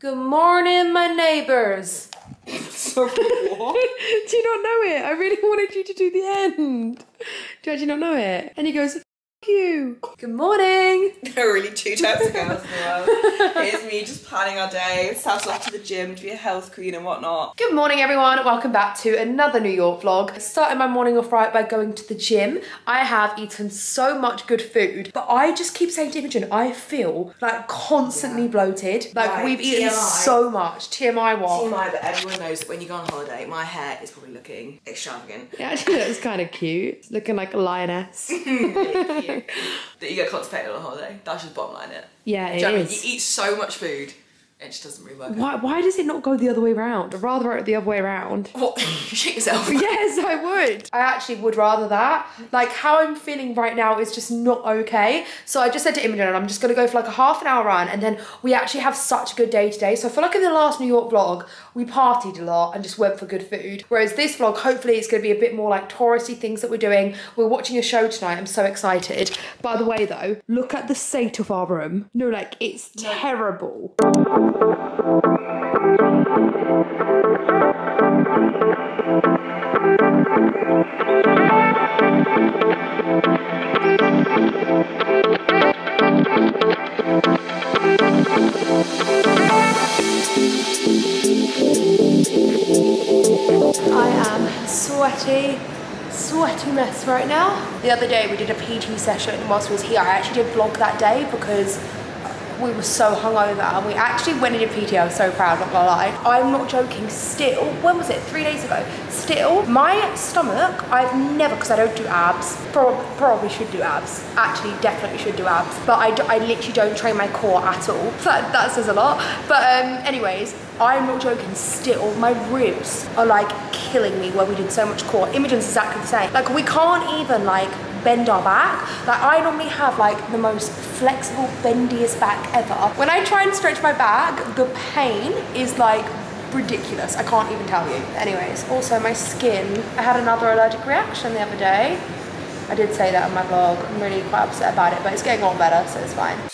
Good morning, my neighbors. Sorry, what? do you not know it? I really wanted you to do the end. Do you actually not know it? And he goes, you. Good morning. there are really two types of girls in the world. Here's me just planning our day, Sal's off to the gym to be a health queen and whatnot. Good morning, everyone. Welcome back to another New York vlog. Starting my morning off right by going to the gym. I have eaten so much good food, but I just keep saying to Imogen, I feel like constantly bloated. Like Right, we've eaten TMI. so much. TMI what? TMI, but everyone knows that when you go on holiday, my hair is probably looking extravagant. It actually looks kind of cute. It's looking like a lioness. That you get constipated on a holiday. That's just bottom line it. Yeah, it you know I mean? You eat so much food, it just doesn't really work. Why, why does it not go the other way around? I'd rather it the other way around. What? Shit yourself. Yes, I would. I actually would rather that. Like how I'm feeling right now is just not okay. So I just said to Imogen, I'm just gonna go for like a half an hour run, and then we actually have such a good day today. So I feel like in the last New York vlog, we partied a lot and just went for good food. Whereas this vlog, hopefully, it's gonna be a bit more like touristy things that we're doing. We're watching a show tonight. I'm so excited. By the way, though, look at the state of our room. No, like it's terrible. I am sweaty, sweaty mess right now. The other day we did a PT session whilst we was here. I actually did vlog that day because we were so hungover and we actually went did PT. I was so proud, not gonna lie. I'm not joking, still, when was it? Three days ago. Still, my stomach, I've never, because I don't do abs, probably, probably should do abs. Actually, definitely should do abs. But I, I literally don't train my core at all. That, that says a lot. But um, anyways, I'm not joking, still, my ribs are like killing me where we did so much core. Imogen's exactly the same. Like we can't even like bend our back. Like I normally have like the most flexible, bendiest back ever. When I try and stretch my back, the pain is like ridiculous. I can't even tell you. Anyways, also my skin, I had another allergic reaction the other day. I did say that on my vlog. I'm really quite upset about it, but it's getting a lot better, so it's fine.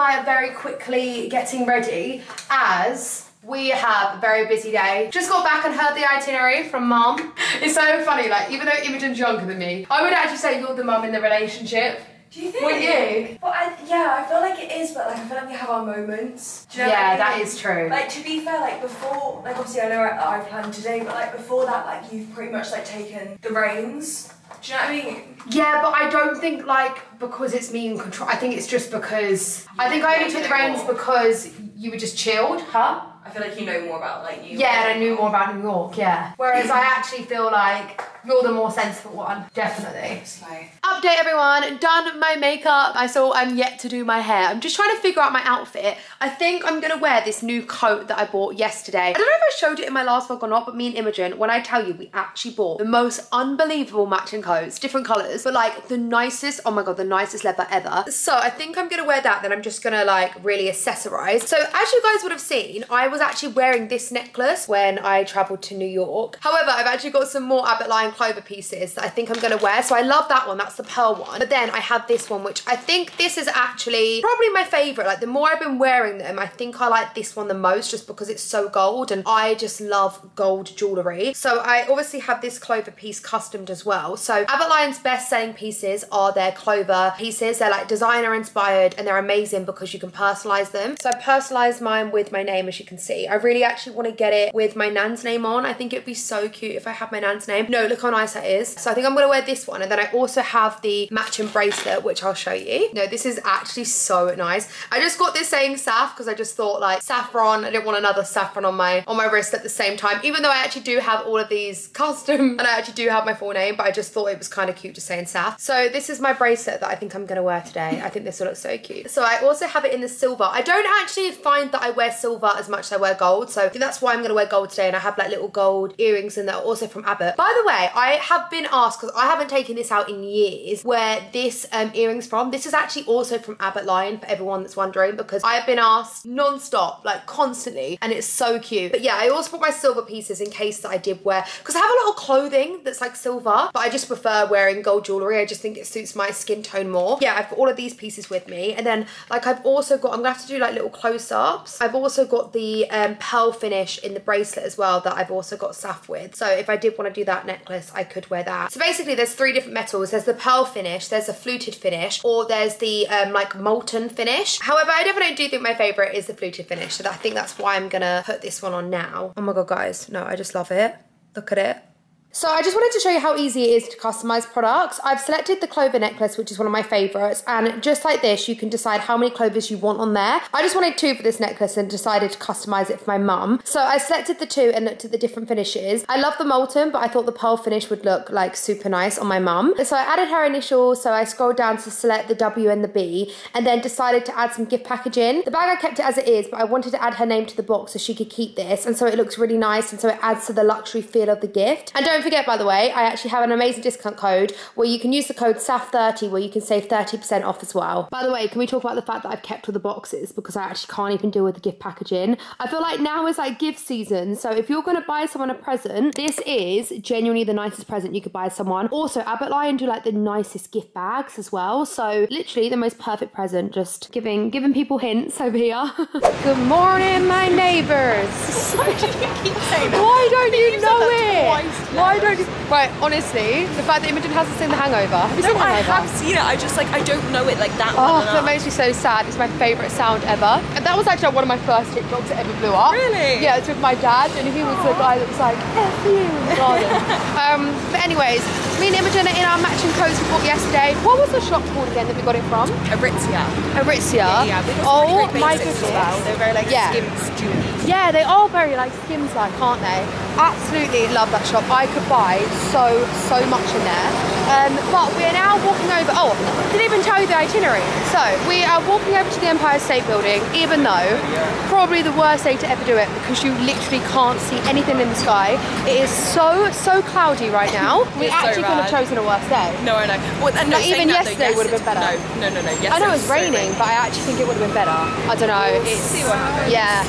I are very quickly getting ready as we have a very busy day. Just got back and heard the itinerary from mum. It's so funny, like even though Imogen's younger than me, I would actually say you're the mum in the relationship. Do you think? Would you? Well, I, yeah, I feel like it is, but like I feel like we have our moments. Do you know Yeah, I mean? is true. Like to be fair, like before, like obviously I know that I planned today, but like before that, like you've pretty much like taken the reins. Do you know what I mean? Yeah, but I don't think like because it's me in control. I think it's just because I think I only took the reins because you were just chilled, huh? I feel like you know more about like you. Yeah, and I knew more about New York, yeah. Whereas I actually feel like You're the more sensible one, definitely. Slay. Update everyone, done my makeup. I saw I'm yet to do my hair. I'm just trying to figure out my outfit. I think I'm gonna wear this new coat that I bought yesterday. I don't know if I showed it in my last vlog or not, but me and Imogen, when I tell you we actually bought the most unbelievable matching coats, different colors, but like the nicest, oh my God, the nicest leather ever. So I think I'm gonna wear that, then I'm just gonna like really accessorize. So as you guys would have seen, I was actually wearing this necklace when I traveled to New York. However, I've actually got some more Abbott Clover pieces that I think I'm gonna wear. So I love that one, that's the pearl one. But then I have this one, which I think this is actually probably my favorite. Like the more I've been wearing them, I think I like this one the most just because it's so gold and I just love gold jewelry. So I obviously have this clover piece customed as well. So Lyon's best selling pieces are their clover pieces. They're like designer inspired and they're amazing because you can personalize them. So I personalized mine with my name as you can see. I really actually want to get it with my nan's name on. I think it'd be so cute if I had my nan's name. No, look how nice that is. So I think I'm going to wear this one and then I also have the matching bracelet which I'll show you. No, this is actually so nice. I just got this saying Saf because I just thought like saffron. I didn't want another saffron on my on my wrist at the same time even though I actually do have all of these custom and I actually do have my full name but I just thought it was kind of cute just saying Saf. So this is my bracelet that I think I'm going to wear today. I think this will look so cute. So I also have it in the silver. I don't actually find that I wear silver as much as I wear gold so I think that's why I'm going to wear gold today and I have like little gold earrings in that also from Abbott. By the way, I have been asked because I haven't taken this out in years where this um, earrings from. This is actually also from Abbott Lyon for everyone that's wondering because I've been asked non-stop like constantly and it's so cute. But yeah, I also bought my silver pieces in case that I did wear because I have a lot of clothing that's like silver but I just prefer wearing gold jewelry. I just think it suits my skin tone more. Yeah, I've got all of these pieces with me and then like I've also got, I'm gonna have to do like little close-ups. I've also got the um, pearl finish in the bracelet as well that I've also got Saf with. So if I did want to do that necklace, I could wear that. So basically there's three different metals. There's the pearl finish, there's a fluted finish, or there's the um, like molten finish. However, I definitely do think my favorite is the fluted finish. So I think that's why I'm gonna put this one on now. Oh my God, guys. No, I just love it. Look at it. So I just wanted to show you how easy it is to customize products. I've selected the clover necklace, which is one of my favorites. And just like this, you can decide how many clovers you want on there. I just wanted two for this necklace and decided to customize it for my mum. So I selected the two and looked at the different finishes. I love the molten, but I thought the pearl finish would look like super nice on my mum. So I added her initials. So I scrolled down to select the W and the B and then decided to add some gift packaging. The bag I kept it as it is, but I wanted to add her name to the box so she could keep this. And so it looks really nice. And so it adds to the luxury feel of the gift. And don't don't forget, by the way, I actually have an amazing discount code where you can use the code SAFF30 where you can save 30% off as well. By the way, can we talk about the fact that I've kept all the boxes because I actually can't even deal with the gift packaging. I feel like now is like gift season. So if you're going to buy someone a present, this is genuinely the nicest present you could buy someone. Also, Abbott Lyon do like the nicest gift bags as well. So literally the most perfect present, just giving giving people hints over here. Good morning, my neighbors. Why do you keep saying that? Why don't you know it? twice Why don't? Right, honestly, the fact that Imogen hasn't seen The Hangover. Have you No, seen I Hangover? have seen it. I just like I don't know it like that Oh, well that makes me so sad. It's my favourite sound ever. And that was actually one of my first TikToks that ever blew up. Really? Yeah, it's with my dad, and he was the guy that was like, F you in the garden. um, but anyways, me and Imogen are in our matching coats we bought yesterday. What was the shop called again that we got it from? Aritzia. Aritzia. Yeah, some oh really my goodness. well. They're very like Yeah. skims jewelry. Yeah, they are very like Skims like, aren't they? Absolutely love that shop. I could buy so, so much in there. Um, but we are now walking over, oh, didn't even tell you the itinerary. So we are walking over to the Empire State Building, even though probably the worst day to ever do it because you literally can't see anything in the sky. It is so, so cloudy right now. We It's so could have chosen a worse day. No, I know. Well, and no, Like, even that, yesterday yes, would have been better. No, no, no, no. Yesterday I know it was so raining, but I actually think it would have been better. I don't know. It's see what happens. yeah,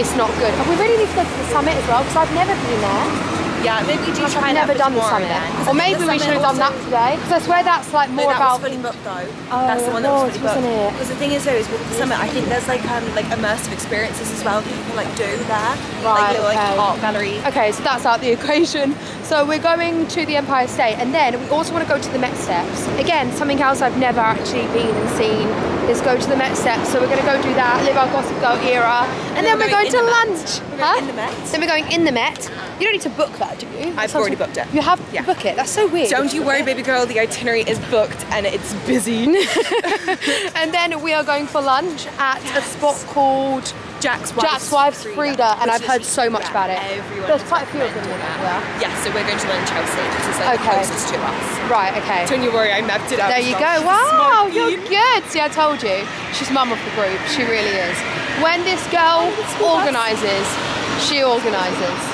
it's not good. And we really need to go to the summit as well because I've never been there. Yeah, maybe do try I've never done the summit. then. 'Cause I Or maybe we should have done that today because I swear that's like No, more that about. was fully booked though. Oh, That's the one that was fully booked. Because the thing is though, is with the summit, I think there's like um like immersive experiences as well that you can like do there. Right, Like little okay. like art gallery. Okay, so that's out the equation. So we're going to the Empire State, and then we also want to go to the Met Steps. Again, something else I've never actually been and seen is go to the Met Steps. So we're going to go do that, live our Gossip Girl era, and, then, we're we're going, going to in the Met. lunch. We're going in the Met. Then we're going in the Met, You don't need to book that, do you? That I've already booked it. You have Yeah. book it. That's so weird. Don't you worry, baby girl. The itinerary is booked and it's busy. And then we are going for lunch at a spot called Jack's Jack's Wife's Freda, and I've heard so much yeah, about it. There's quite a few of them in it. so we're going to the Chelsea, which is like Okay. closest to us. Right, okay. Don't you worry, I mapped it out. There you well. go. Wow, you're good. See, I told you. She's mum of the group. She really is. When this girl organises, she organises.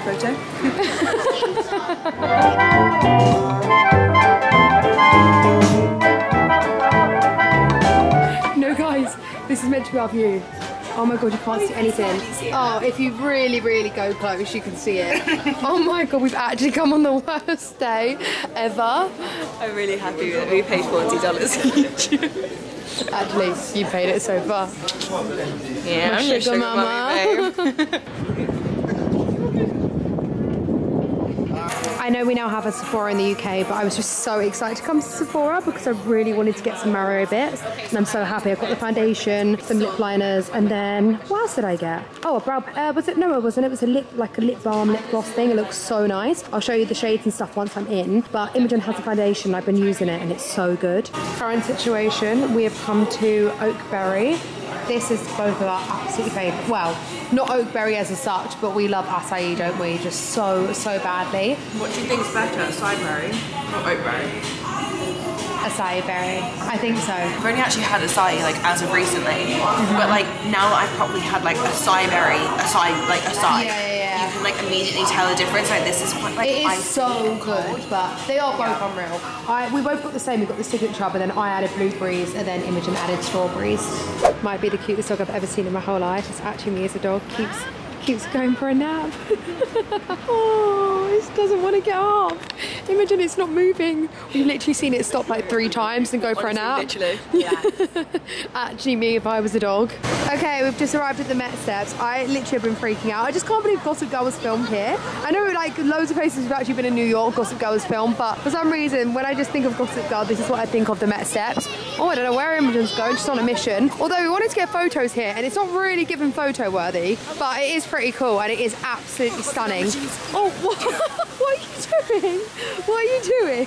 clean here, but she did one photo. No, guys, this is meant to be our view. Oh my god, you can't see anything. Oh, if you really, really go close, you can see it. oh my god, we've actually come on the worst day ever. I'm really happy that we paid forty dollars each. Actually, you paid it so far. yeah, My I'm your sugar sugar mama. mummy, I know we now have a Sephora in the UK, but I was just so excited to come to Sephora because I really wanted to get some Mario bits. And I'm so happy. I've got the foundation, some lip liners, and then what else did I get? Oh, a brow. Uh, was it? No, it wasn't. It was a lip, like a lip balm, lip gloss thing. It looks so nice. I'll show you the shades and stuff once I'm in. But Imogen has a foundation. I've been using it, and it's so good. Current situation: we have come to Oakberry. This is both of our absolutely favourite. Well, not Oakberry as such, but we love acai, don't we? Just so, so badly. What do you think's better, Sideberry or Oakberry? Acai berry. I think so. I've only actually had acai like as of recently, but like now that I've probably had like acai berry, acai like acai, Yeah, yeah, yeah. You can like immediately tell the difference. Like this is like It is ice- so good, but they are both unreal. I, we both got the same. We got the signature, but then I added blueberries, and then Imogen added strawberries. Might be the cutest dog I've ever seen in my whole life. It's actually me as a dog. Keeps keeps going for a nap. oh, it doesn't want to get up. Imogen, it's not moving. We've literally seen it stop like three times and go for a nap. Literally, yeah. Actually, me if I was a dog. Okay, we've just arrived at the Met Steps. I literally have been freaking out. I just can't believe Gossip Girl was filmed here. I know like loads of places have actually been in New York, Gossip Girl was filmed, but for some reason, when I just think of Gossip Girl, this is what I think of the Met Steps. Oh, I don't know where Imogen's going, she's on a mission. Although we wanted to get photos here, and it's not really given photo worthy, but it is pretty cool and it is absolutely stunning. Oh, what, what are you doing? What are you doing?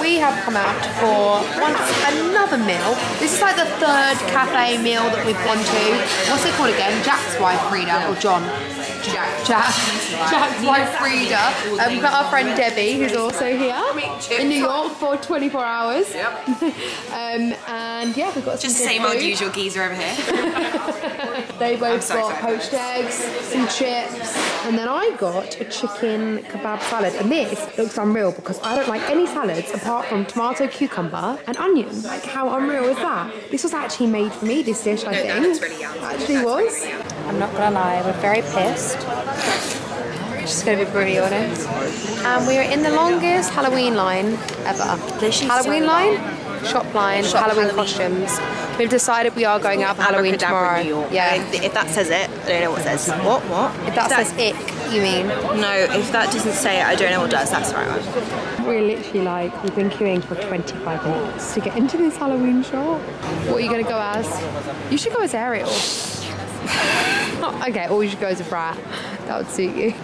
We have come out for once another meal. This is like the third cafe meal that we've gone to. What's it called again? Jack's wife Freda or John? Jack. Jack. Jack's wife Freda. Um, we've got our friend Debbie, who's also here in New York for 24 hours. Yep. um, and yeah, we've got Just some the good same old usual geezer over here. They both so got excited. poached eggs, some chips, and then I got a chicken kebab salad. And this looks unreal because I don't like any salads apart from tomato, cucumber, and onion. Like, how unreal is that? This was actually made for me, this dish, I No, think. that's really yum. Actually That's was. really yum. I'm not gonna lie, we're very pissed. Just gonna be brutally honest. And we are in the longest Halloween line ever. Halloween line? Shop line, Shop Halloween, Halloween. costumes. We've decided we are going out for Halloween tomorrow. Yeah. If, if that says it, I don't know what it says. What? What? If that says ick, you mean? No, if that doesn't say it, I don't know what does. That's the right one. We're literally like, we've been queuing for 25 minutes to get into this Halloween shop. What are you going to go as? You should go as Ariel. okay, or you should go as a brat. That would suit you.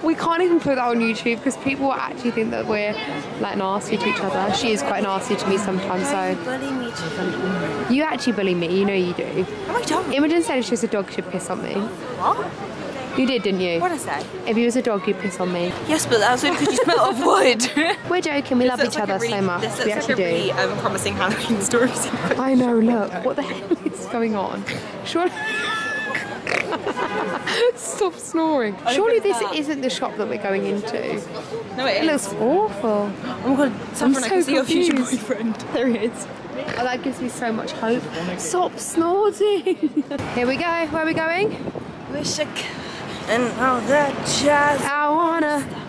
we can't even put that on YouTube because people actually think that we're like nasty to each other. She is quite nasty to me sometimes, so. Bully me to You actually bully me, you know you do. Oh, I don't. Imogen said if she was a dog, she'd piss on me. What? You did, didn't you? What did I say? If you was a dog, you'd piss on me. Yes, but that was only because you smell of wood. We're joking, we love each looks other really- so much. This We like actually a do. really um, promising Halloween story. I know, look, what the hell is going on? Surely. Stop snoring. Surely this isn't the shop that we're going into. no, It looks awful. Oh my god, Saffron, I so see your future boyfriend. There he is. Oh, that gives me so much hope. Stop snorting. Here we go. Where are we going? Wish I And all that jazz. I wanna.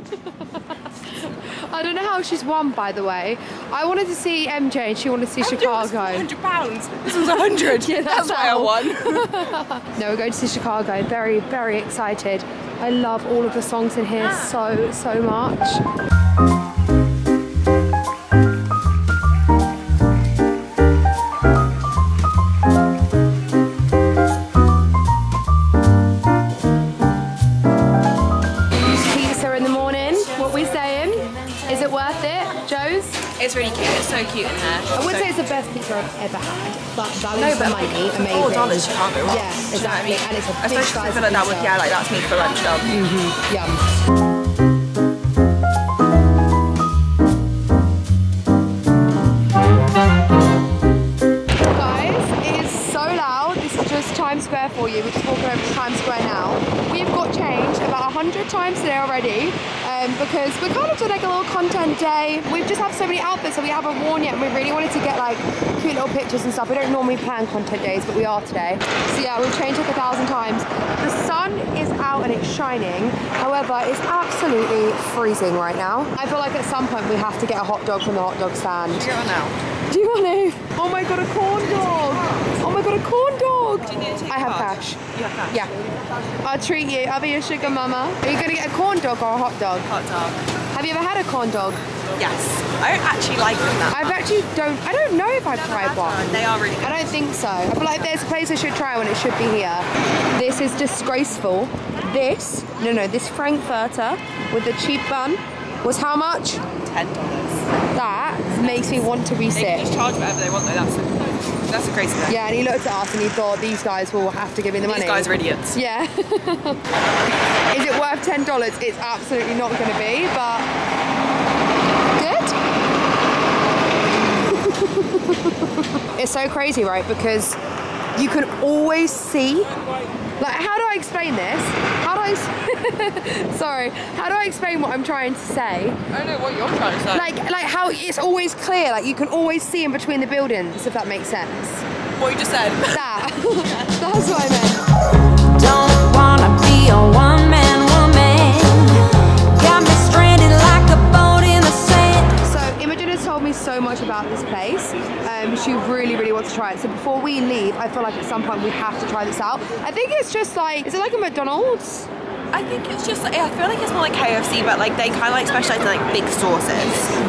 I don't know how she's won, by the way. I wanted to see MJ and she wanted to see Chicago. Hundred pounds. This was a hundred. Yeah, that's, that's why I won. No, we're going to see Chicago. Very, very excited. I love all of the songs in here ah. so, so much. Ever had, but value No, for but money, amazing. four dollars you can't go wrong. Yeah, Do you know I mean? And it's a big Especially size something like that with yeah, like that's me for lunch done. Mm-hmm, yum. Guys, it is so loud. This is just Times Square for you. We're just walking over to Times Square now. We've got changed about 100 times today already um, because we're kind of doing like a little content day. We just have so many outfits that we haven't worn yet and we really wanted to get like cute little pictures and stuff. We don't normally plan content days, but we are today. So yeah, we've changed like a thousand times. The sun is out and it's shining. However, it's absolutely freezing right now. I feel like at some point we have to get a hot dog from the hot dog stand. Get on now. Do you want to? Oh my god, a corn dog! Oh my god, a corn dog! Do you need to take I have card? cash. You have cash. Yeah. I'll treat you. I'll be your sugar mama. Are you gonna get a corn dog or a hot dog? Hot dog. Have you ever had a corn dog? Yes. I don't actually like them that I've much. actually don't. I don't know if I've tried had one. They are really good. I don't think so. I feel like there's a place I should try one, it should be here. This is disgraceful. This, no, no, this Frankfurter with the cheap bun was how much? Ten dollars. That makes me want to They can resit. just charge whatever they want though. That's a, that's a crazy thing. Yeah, and he looked at us and he thought these guys will have to give me the money. These guys are idiots. Yeah. Is it worth ten dollars? It's absolutely not going to be, but good. it's so crazy, right? Because you can always see. Like, how do I explain this? How do I? Sorry. How do I explain what I'm trying to say? I don't know what you're trying to say. Like, like how it's always clear. Like you can always see in between the buildings, if that makes sense. what you just said. That. That's what I meant. Don't wanna be a one man woman. Got me stranded like a boat in the sand. So Imogen has told me so much about this place. Um, she really, really wants to try it. So before we leave, I feel like at some point we have to try this out. I think it's just like, is it like a McDonald's? I think it's just like I feel like it's more like KFC, but like they kind of like specialize in like big sauces.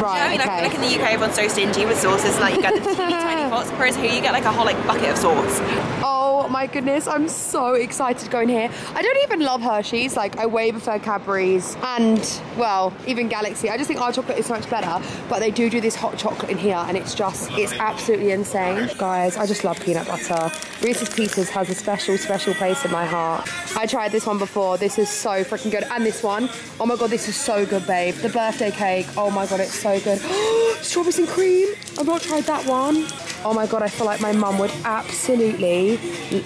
Right. you know I mean? Like, I feel like in the UK, everyone's so stingy with sauces. Like you get the teeny tiny pots, whereas here you get like a whole like bucket of sauce. Oh my goodness, I'm so excited to go in here. I don't even love Hershey's, like I way prefer Cadbury's and well, even Galaxy. I just think our chocolate is so much better, but they do do this hot chocolate in here and it's just, it's absolutely insane. Guys, I just love peanut butter. Reese's Pieces has a special, special place in my heart. I tried this one before. This is so freaking good. And this one, oh my God, this is so good, babe. The birthday cake, oh my God, it's so good. Strawberries and cream. I've not tried that one. Oh my god, I feel like my mum would absolutely.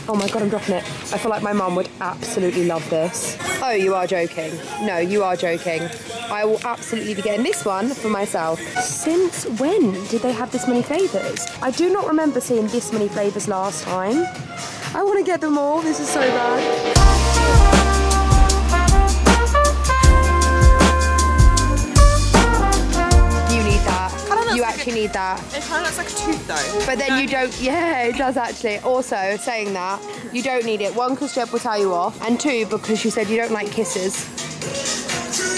Oh my god, I'm dropping it. I feel like my mum would absolutely love this. Oh, you are joking. No, you are joking. I will absolutely be getting this one for myself. Since when did they have this many flavours? I do not remember seeing this many flavours last time. I want to get them all. This is so bad. Actually need that. It kind of looks like a tooth though. But then you don't, yeah, it does actually. Also, saying that, you don't need it. One, because Jeb will tell you off, and two, because you said you don't like kisses.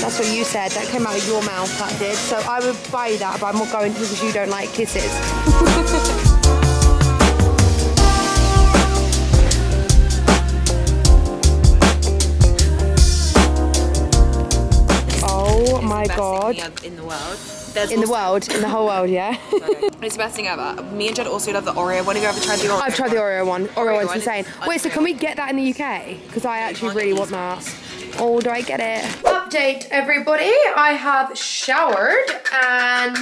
That's what you said. That came out of your mouth, that did. So I would buy that, but I'm not going to because you don't like kisses. oh my god. in the world. There's In the world, in the whole world, yeah. It's the best thing ever. Me and Jed also love the Oreo. When have you ever tried the Oreo? I've tried the Oreo one. Oreo Oreo one's one insane. Wait, so can we get that in the UK? Because I actually really want these that. Oh, do I get it? Update, everybody. I have showered and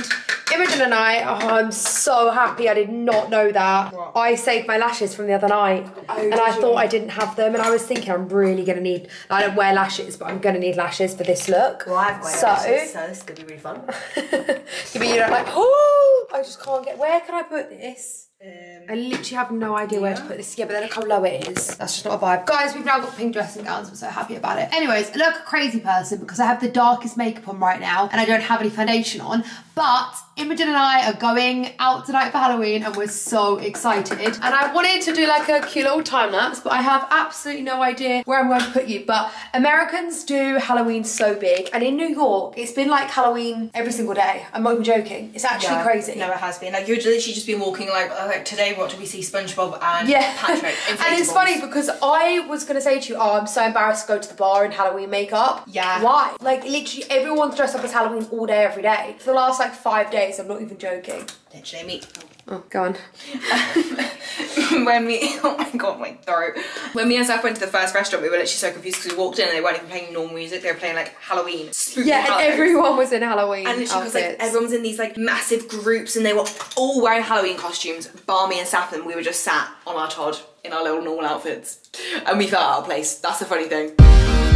Imogen and I, oh, I'm so happy I did not know that. I saved my lashes from the other night oh, and I thought I didn't have them and I was thinking I'm really going to need, I don't wear lashes, but I'm going to need lashes for this look. Well, I've got So- lashes, so this is gonna be really fun. Yeah, but you don't like, oh, I just can't get, where can I put this? Um, I literally have no idea where to put this together, but then look how low it is. That's just not a vibe. Guys, we've now got pink dressing gowns. I'm so happy about it. Anyways, I look a crazy person because I have the darkest makeup on right now and I don't have any foundation on. But Imogen and I are going out tonight for Halloween and we're so excited. And I wanted to do like a cute little time lapse, but I have absolutely no idea where I'm going to put you. But Americans do Halloween so big. And in New York, it's been like Halloween every single day. I'm not even joking. It's actually Yeah, crazy. No, it has been. Like you've literally just been walking like uh, like today. What do we see? SpongeBob and Yeah. Patrick. and it's funny because I was gonna say to you, oh, I'm so embarrassed to go to the bar in Halloween makeup. Yeah. Why? Like literally everyone's dressed up as Halloween all day, every day. For the last like five days, I'm not even joking. Literally me. Oh, go on. when we oh my god my throat. When me and Zach went to the first restaurant we were literally so confused because we walked in and they weren't even playing normal music they were playing like Halloween. Spooky Yeah, and everyone was in Halloween and literally because like everyone was in these like massive groups and they were all wearing Halloween costumes. Bar me and Sappin we were just sat on our Todd in our little normal outfits. And we felt out of place. That's the funny thing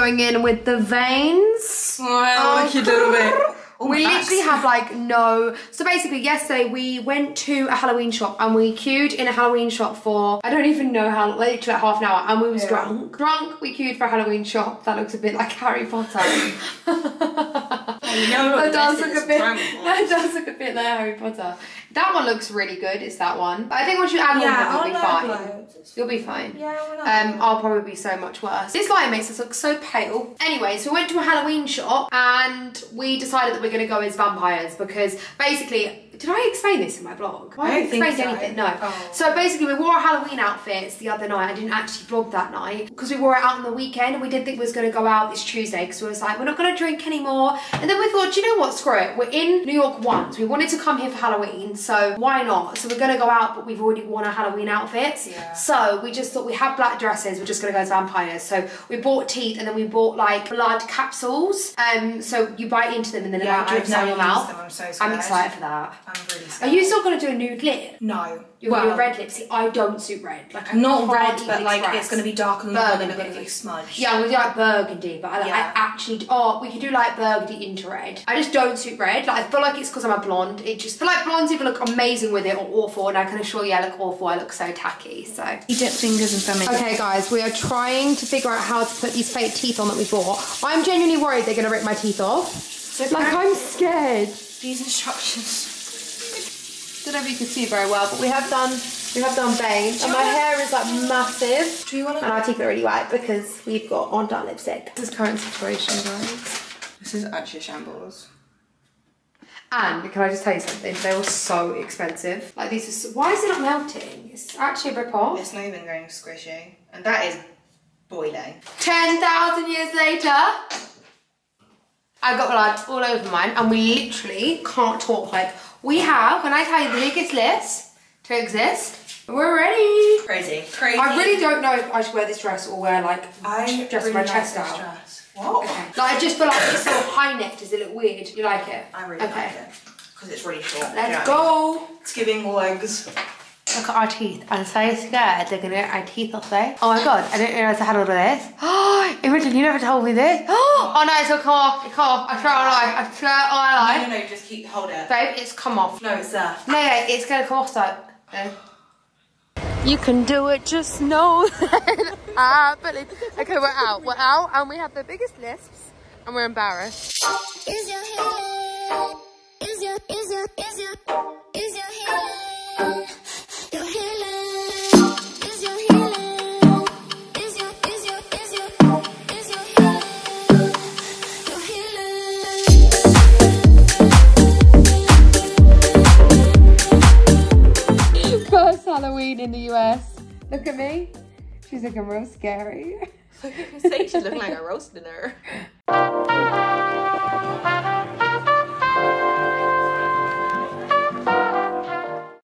going in with the veins. oh, a oh, little bit We literally have like no. So basically, yesterday we went to a Halloween shop and we queued in a Halloween shop for I don't even know how literally like half an hour, and we was drunk. Drunk, we queued for a Halloween shop that looks a bit like Harry Potter. you know that does look a bit. drama. That does look a bit like Harry Potter. That one looks really good. It's that one. But I think once you add Yeah, one, you'll be fine. loads. You'll be fine. Yeah, why not? Um, I'll probably be so much worse. This light makes us look so pale. Anyway, so we went to a Halloween shop and we decided that we're going to go as vampires because basically, did I explain this in my blog? I don't think explained so. anything. No. Oh. So basically, we wore our Halloween outfits the other night. I didn't actually vlog that night because we wore it out on the weekend and we didn't think we was going to go out this Tuesday because we was like, we're not going to drink anymore. And then we thought, "Do you know what? Screw it. We're in New York once. We wanted to come here for Halloween, so why not? So we're going to go out, but we've already worn our Halloween outfits. Yeah. So we just thought we have black dresses. We're just going to go as vampires. So we bought teeth and then we bought like blood capsules. Um, so you bite into them and then it Yeah, like drips down your mouth. them, I'm so I'm excited for that. I'm really Are you still going to do a nude lip? no You're well, gonna do a red lip. See, I don't suit red. Like I'm not red but like it's going to be darker than the one Burgundy. that looks like smudge Yeah, I'm gonna do like burgundy, but I, Yeah. I actually oh we could do like burgundy into red. I just don't suit red. Like I feel like it's because I'm a blonde. It just feel like blondes either look amazing with it or awful, and I can assure you I look awful. I look so tacky. So you dip fingers and thumb Okay, guys, we are trying to figure out how to put these fake teeth on that we bought. I'm genuinely worried they're gonna rip my teeth off. Like I'm scared. these instructions Don't know if you can see very well, but we have done we have done bangs, and my hair is like massive. Do you wanna- And our teeth are really white because we've got on dark lipstick. This is current situation, guys. this is actually a shambles And can I just tell you something? They were so expensive. Like these are. So, why is it not melting? It's actually a rip off. It's not even going squishy. And that is boiling. Ten thousand years later, I got blood all over mine, and we literally can't talk. Like we have, when I tell you the biggest list to exist, we're ready. Crazy. Crazy. I really don't know if I should wear this dress or wear like I dress really my like chest out. dress. What? Like I just feel like it's so high necked. Does it look weird? You like it? I really okay. like it. Because it's really short. Let's go. It's giving legs. Look at our teeth. I'm so scared they're gonna get our teeth off there. Oh my god, I didn't realise I had all of this. Oh, Imogen, you never told me this. Oh, oh no, it's gonna come off. It's come off. I swear on life. I swear on No, life. no, no, no, just keep hold it. Babe, it's come off. No, it's there. No, no, it's gonna come off though. No. You can do it, just know that I believe. Okay, we're out. We're out and we have the biggest lisps and we're embarrassed. Is your healing? Is your is your is your Halloween in the US. Look at me. She's looking real scary. Say she's looking like a roast dinner.